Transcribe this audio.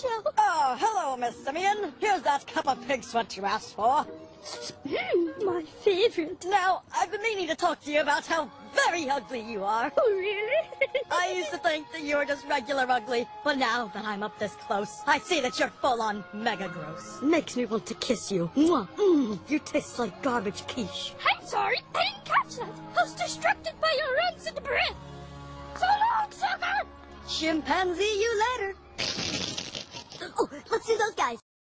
Joe. Oh, hello, Miss Simeon. Here's that cup of pig sweat you asked for. Mm, my favorite. Now, I've been meaning to talk to you about how very ugly you are. Oh, really? I used to think that you were just regular ugly, but now that I'm up this close, I see that you're full-on mega gross. Makes me want to kiss you. Mwah. Mm, you taste like garbage quiche. I'm sorry, I didn't catch that. I was distracted by your rancid breath. So long, sucker! Chimpanzee you later. Those guys.